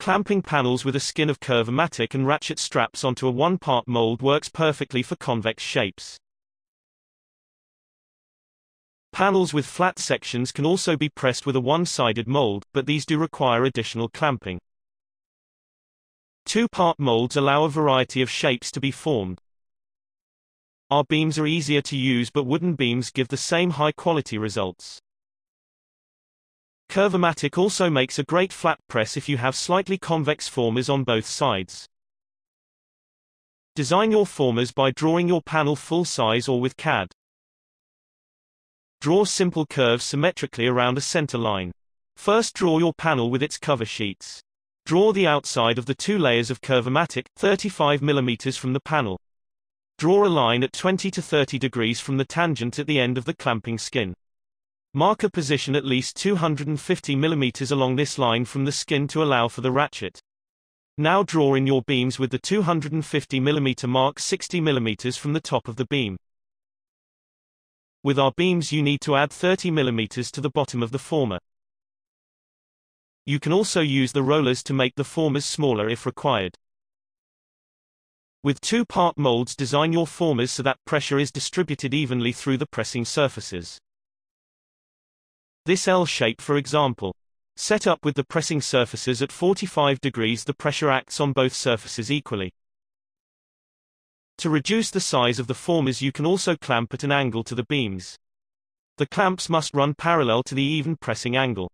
Clamping panels with a skin of Curvomatic and ratchet straps onto a one-part mold works perfectly for convex shapes. Panels with flat sections can also be pressed with a one-sided mold, but these do require additional clamping. Two-part molds allow a variety of shapes to be formed. Our beams are easier to use but wooden beams give the same high-quality results. Curvomatic also makes a great flat press if you have slightly convex formers on both sides. Design your formers by drawing your panel full size or with CAD. Draw simple curves symmetrically around a center line. First draw your panel with its cover sheets. Draw the outside of the two layers of Curvomatic, 35 mm from the panel. Draw a line at 20 to 30 degrees from the tangent at the end of the clamping skin. Mark a position at least 250 mm along this line from the skin to allow for the ratchet. Now draw in your beams with the 250 mm mark 60 mm from the top of the beam. With our beams you need to add 30 mm to the bottom of the former. You can also use the rollers to make the formers smaller if required. With two-part molds design your formers so that pressure is distributed evenly through the pressing surfaces. This L shape for example. Set up with the pressing surfaces at 45 degrees the pressure acts on both surfaces equally. To reduce the size of the formers you can also clamp at an angle to the beams. The clamps must run parallel to the even pressing angle.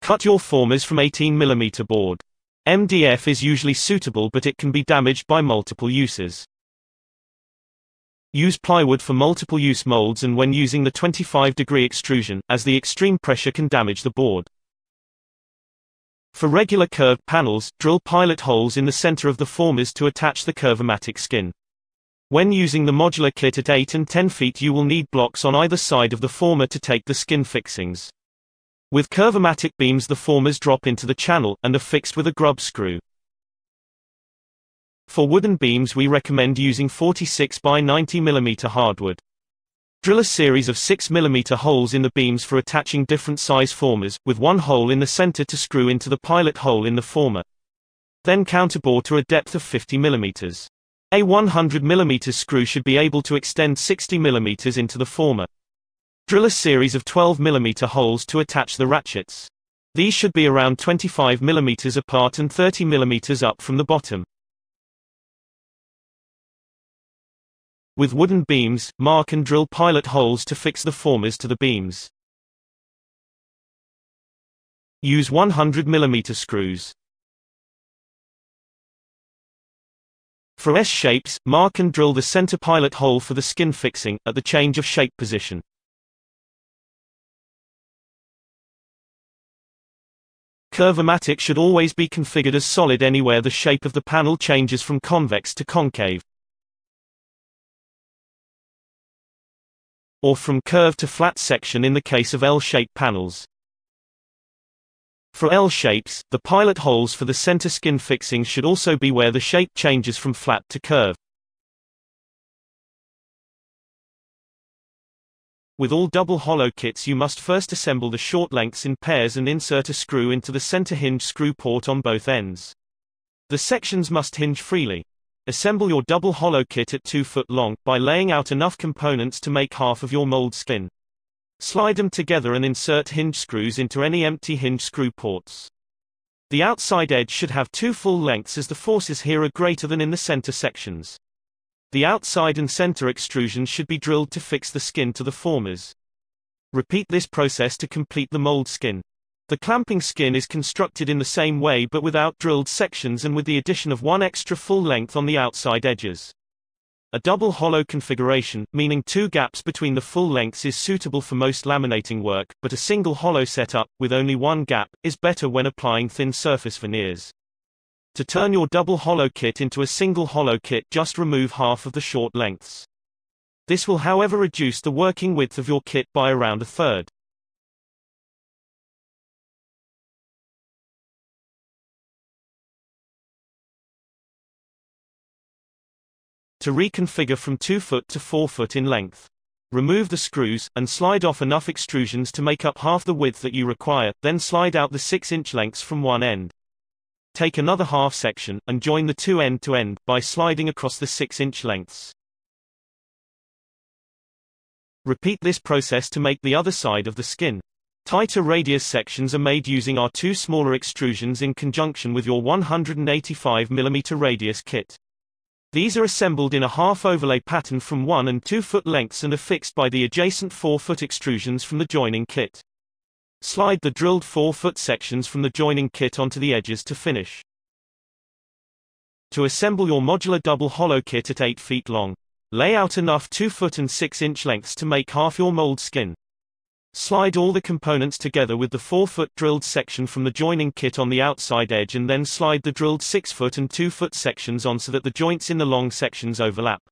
Cut your formers from 18 mm board. MDF is usually suitable but it can be damaged by multiple uses. Use plywood for multiple-use molds and when using the 25-degree extrusion, as the extreme pressure can damage the board. For regular curved panels, drill pilot holes in the center of the formers to attach the Curvomatic skin. When using the modular kit at 8 and 10 feet you will need blocks on either side of the former to take the skin fixings. With Curvomatic beams the formers drop into the channel, and are fixed with a grub screw. For wooden beams we recommend using 46 by 90 mm hardwood. Drill a series of 6 mm holes in the beams for attaching different size formers, with one hole in the center to screw into the pilot hole in the former. Then counterbore to a depth of 50 mm. A 100 mm screw should be able to extend 60 mm into the former. Drill a series of 12 mm holes to attach the ratchets. These should be around 25 mm apart and 30 mm up from the bottom. With wooden beams, mark and drill pilot holes to fix the formers to the beams. Use 100 mm screws. For S shapes, mark and drill the center pilot hole for the skin fixing, at the change of shape position. Curvomatic should always be configured as solid anywhere the shape of the panel changes from convex to concave. Or from curve to flat section in the case of L-shaped panels. For L-shapes, the pilot holes for the center skin fixings should also be where the shape changes from flat to curve. With all double hollow kits you must first assemble the short lengths in pairs and insert a screw into the center hinge screw port on both ends. The sections must hinge freely. Assemble your double hollow kit at 2 foot long, by laying out enough components to make half of your mold skin. Slide them together and insert hinge screws into any empty hinge screw ports. The outside edge should have two full lengths as the forces here are greater than in the center sections. The outside and center extrusions should be drilled to fix the skin to the formers. Repeat this process to complete the mold skin. The clamping skin is constructed in the same way but without drilled sections and with the addition of one extra full length on the outside edges. A double hollow configuration, meaning two gaps between the full lengths is suitable for most laminating work, but a single hollow setup, with only one gap, is better when applying thin surface veneers. To turn your double hollow kit into a single hollow kit just remove half of the short lengths. This will however reduce the working width of your kit by around a third. To reconfigure from 2 foot to 4 foot in length. Remove the screws, and slide off enough extrusions to make up half the width that you require, then slide out the 6-inch lengths from one end. Take another half section, and join the two end to end, by sliding across the 6-inch lengths. Repeat this process to make the other side of the skin. Tighter radius sections are made using our two smaller extrusions in conjunction with your 185 mm radius kit. These are assembled in a half overlay pattern from 1 and 2 foot lengths and are fixed by the adjacent 4 foot extrusions from the joining kit. Slide the drilled 4 foot sections from the joining kit onto the edges to finish. To assemble your modular double hollow kit at 8 feet long, lay out enough 2 foot and 6 inch lengths to make half your mold skin. Slide all the components together with the 4-foot drilled section from the joining kit on the outside edge and then slide the drilled 6-foot and 2-foot sections on so that the joints in the long sections overlap.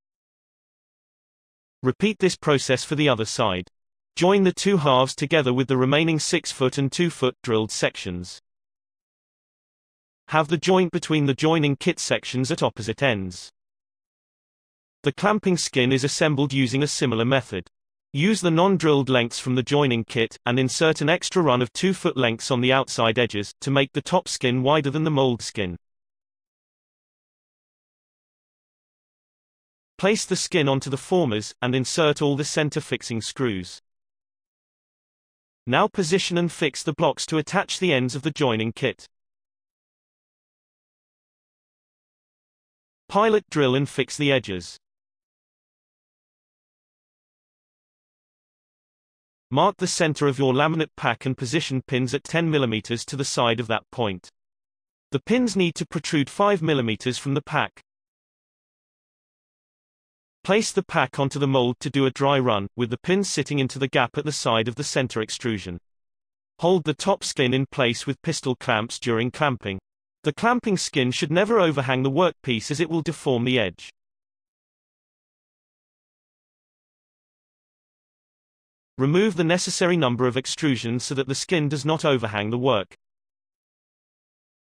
Repeat this process for the other side. Join the two halves together with the remaining 6-foot and 2-foot drilled sections. Have the joint between the joining kit sections at opposite ends. The clamping skin is assembled using a similar method. Use the non-drilled lengths from the joining kit, and insert an extra run of 2 foot lengths on the outside edges, to make the top skin wider than the mold skin. Place the skin onto the formers, and insert all the center fixing screws. Now position and fix the blocks to attach the ends of the joining kit. Pilot drill and fix the edges. Mark the center of your laminate pack and position pins at 10 mm to the side of that point. The pins need to protrude 5 mm from the pack. Place the pack onto the mold to do a dry run, with the pins sitting into the gap at the side of the center extrusion. Hold the top skin in place with pistol clamps during clamping. The clamping skin should never overhang the workpiece as it will deform the edge. Remove the necessary number of extrusions so that the skin does not overhang the work.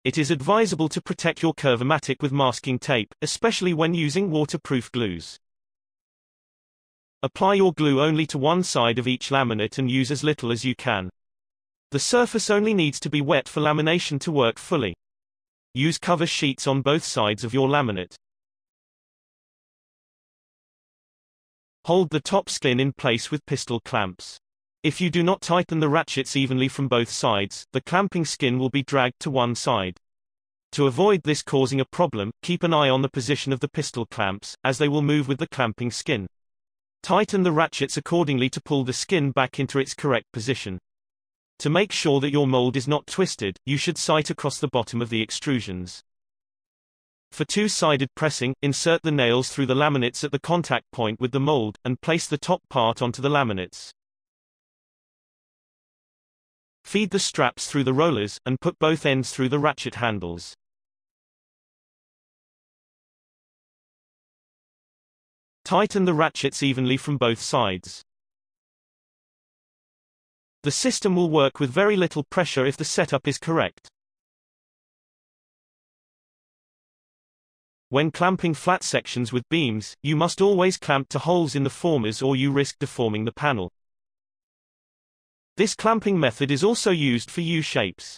It is advisable to protect your curvomatic with masking tape, especially when using waterproof glues. Apply your glue only to one side of each laminate and use as little as you can. The surface only needs to be wet for lamination to work fully. Use cover sheets on both sides of your laminate. Hold the top skin in place with pistol clamps. If you do not tighten the ratchets evenly from both sides, the clamping skin will be dragged to one side. To avoid this causing a problem, keep an eye on the position of the pistol clamps, as they will move with the clamping skin. Tighten the ratchets accordingly to pull the skin back into its correct position. To make sure that your mold is not twisted, you should sight across the bottom of the extrusions. For two-sided pressing, insert the nails through the laminates at the contact point with the mold, and place the top part onto the laminates. Feed the straps through the rollers, and put both ends through the ratchet handles. Tighten the ratchets evenly from both sides. The system will work with very little pressure if the setup is correct. When clamping flat sections with beams, you must always clamp to holes in the formers or you risk deforming the panel. This clamping method is also used for U-shapes.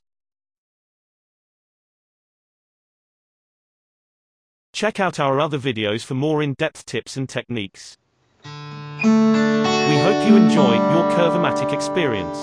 Check out our other videos for more in-depth tips and techniques. We hope you enjoy your Curvomatic experience.